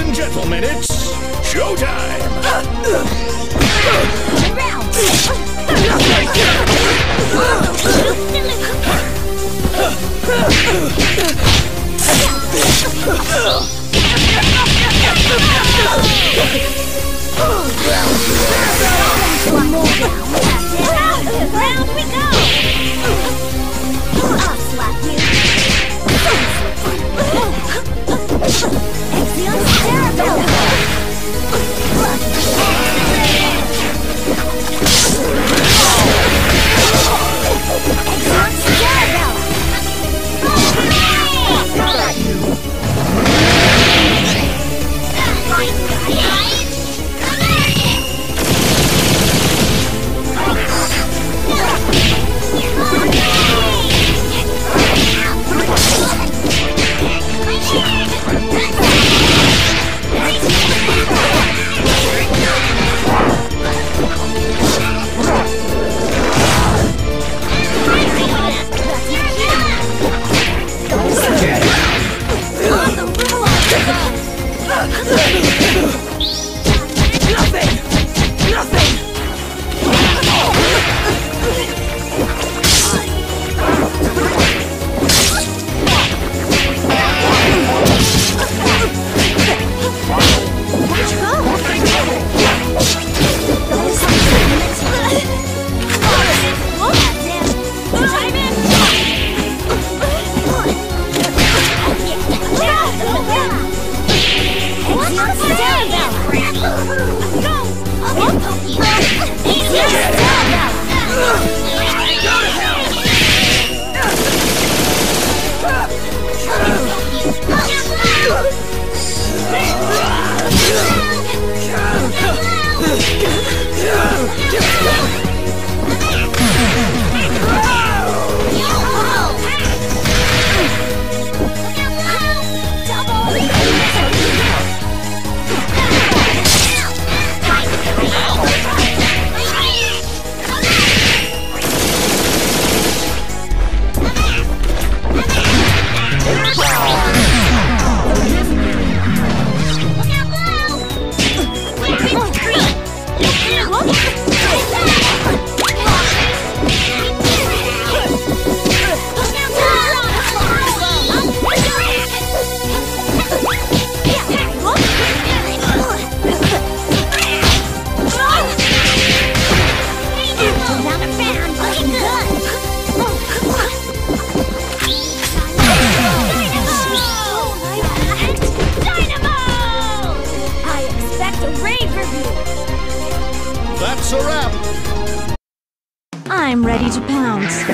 and gentlemen, it's showtime! Round That's a wrap! I'm ready to pounce.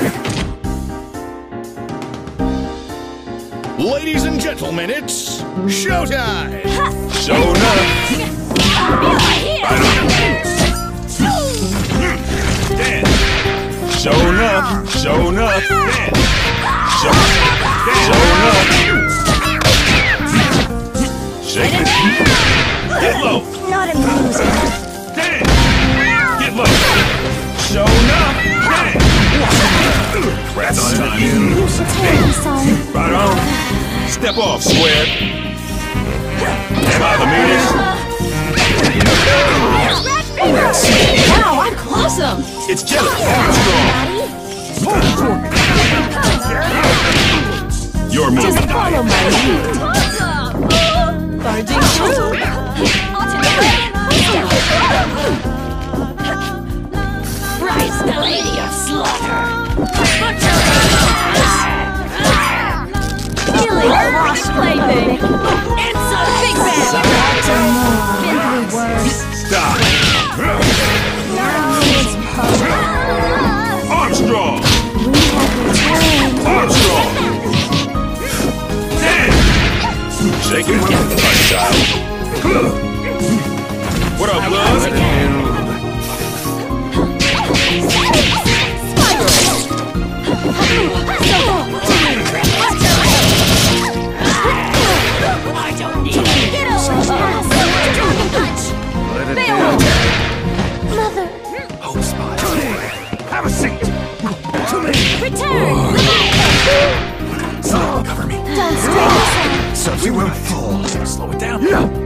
Ladies and gentlemen, it's showtime! Show enough. Dance. Show enough. Show enough. Dance. Show enough. Feeling lost plaything. It's a big bang. Been through worse. Stop. Now it's Armstrong. We have returned. Armstrong. Shake it. My child. What up, Mother, Hope spot. Have a seat. To me. return. Someone cover me. Don't strain yourself. So we will fall. Slow it down. Yeah.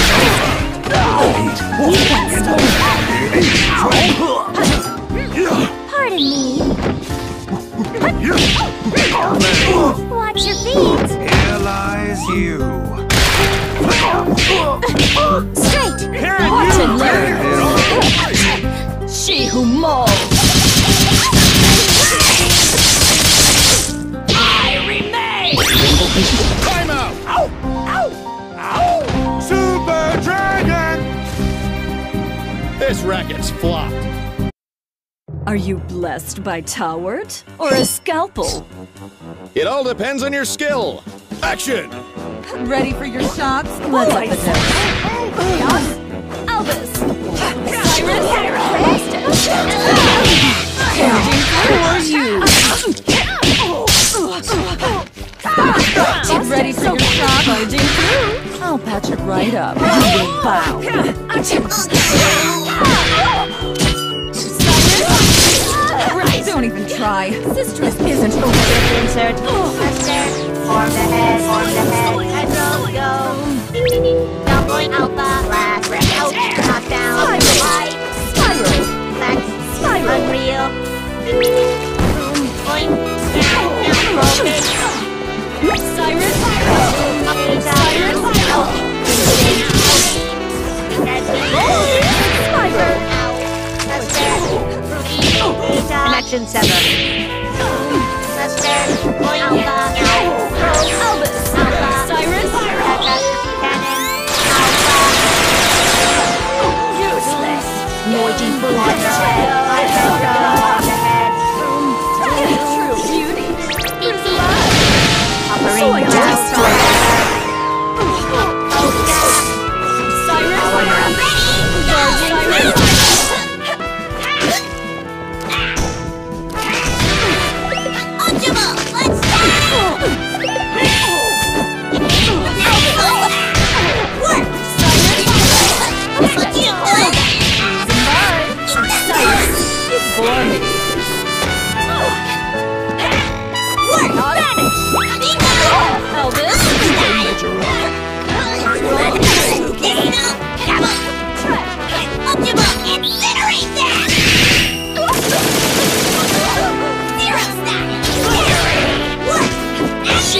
Pardon me. Watch your feet. Here lies you. Straight. Watch and learn. She who molds. I remain. This racket's flopped. Are you blessed by Towert or a scalpel? It all depends on your skill. Action! Ready for your shots? Oh, Let's up the tempo. Elvis. Counting for you. Get ready for your shot. I'll patch it right up. You will bow. Try. Sistress isn't over. Insert. Form the head. Form the head. Go. Double alpha. Blast. Out. Knockdown. Light. Spiral. Flex. Spiral. Unreal. Point. Snap. Focus. Cyrus. Cyrus. Connection seven. Alpha. Alpha. Cannon. Alpha. Useless. Water.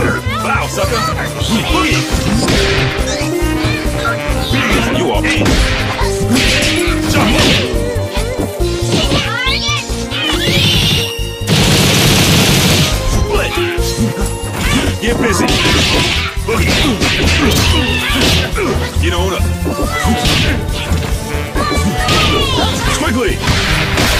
Bow, sucker! you are me! Jump! Get busy! Get on up! Squigly!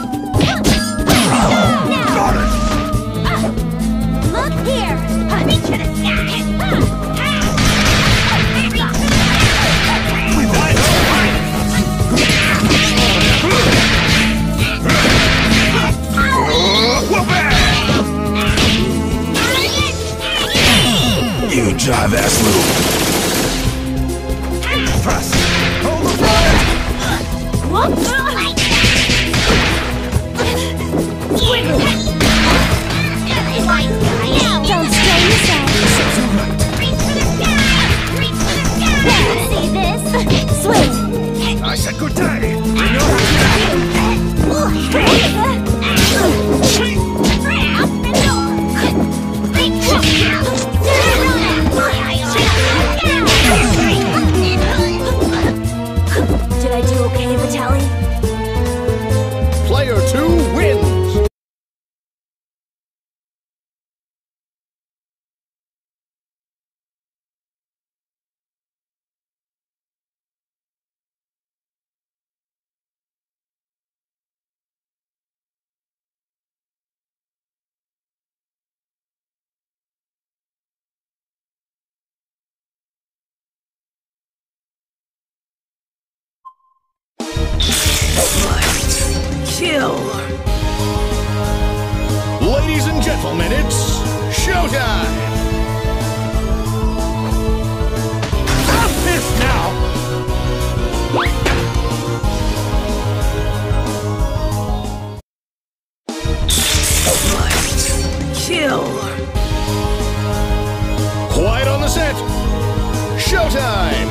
Jive-ass little Kill. Ladies and gentlemen, it's showtime. I'm pissed now. Kill. Quiet on the set. Showtime.